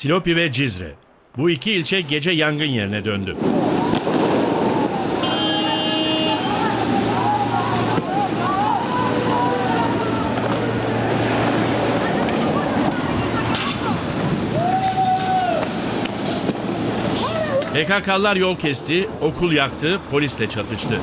Silopi ve Cizre. Bu iki ilçe gece yangın yerine döndü. PKK'lılar yol kesti, okul yaktı, polisle çatıştı.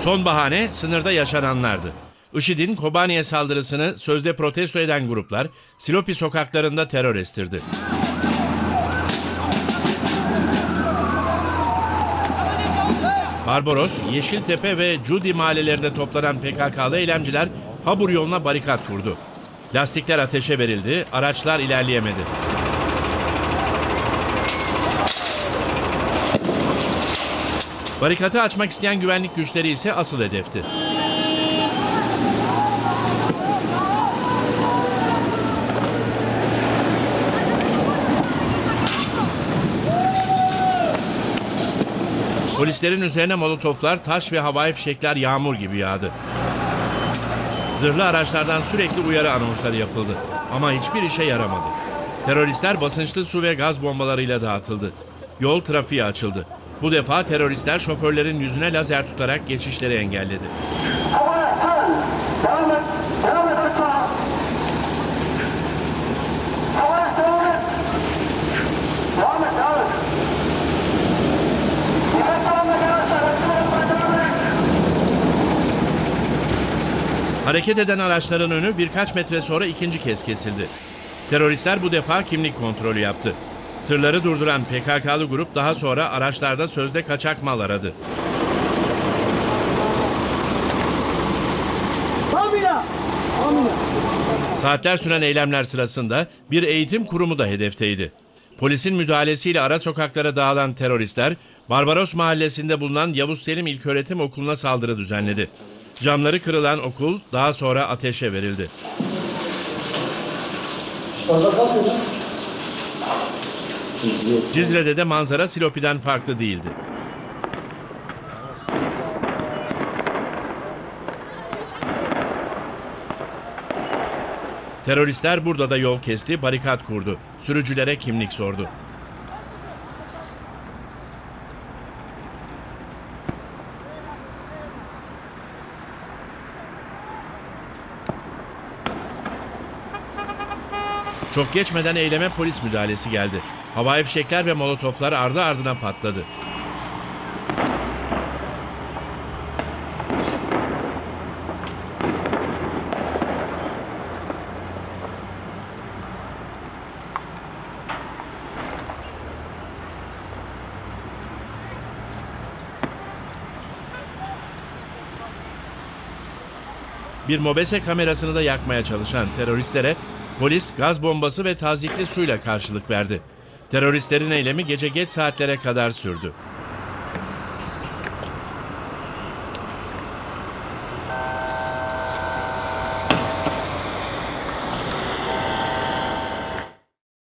Son bahane sınırda yaşananlardı. IŞİD'in Kobani'ye saldırısını sözde protesto eden gruplar Silopi sokaklarında terör estirdi. Barbaros, Yeşiltepe ve Cudi mahallelerinde toplanan PKK'lı eylemciler Habur yoluna barikat kurdu. Lastikler ateşe verildi, araçlar ilerleyemedi. Barikatı açmak isteyen güvenlik güçleri ise asıl hedefti. Polislerin üzerine molotoflar, taş ve havai fişekler yağmur gibi yağdı. Zırhlı araçlardan sürekli uyarı anonsları yapıldı ama hiçbir işe yaramadı. Teröristler basınçlı su ve gaz bombalarıyla dağıtıldı. Yol trafiğe açıldı. Bu defa teröristler şoförlerin yüzüne lazer tutarak geçişleri engelledi. Hareket eden araçların önü birkaç metre sonra ikinci kez kesildi. Teröristler bu defa kimlik kontrolü yaptı. Tırları durduran PKK'lı grup daha sonra araçlarda sözde kaçak mal aradı. Saatler süren eylemler sırasında bir eğitim kurumu da hedefteydi. Polisin müdahalesiyle ara sokaklara dağılan teröristler Barbaros mahallesinde bulunan Yavuz Selim İlköğretim Okulu'na saldırı düzenledi. Camları kırılan okul daha sonra ateşe verildi. Cizre'de de manzara Silopi'den farklı değildi. Teröristler burada da yol kesti, barikat kurdu. Sürücülere kimlik sordu. Çok geçmeden eyleme polis müdahalesi geldi. Havai fişekler ve molotoflar ardı ardına patladı. Bir mobese kamerasını da yakmaya çalışan teröristlere polis gaz bombası ve tazikli suyla karşılık verdi. Teröristlerin eylemi gece geç saatlere kadar sürdü.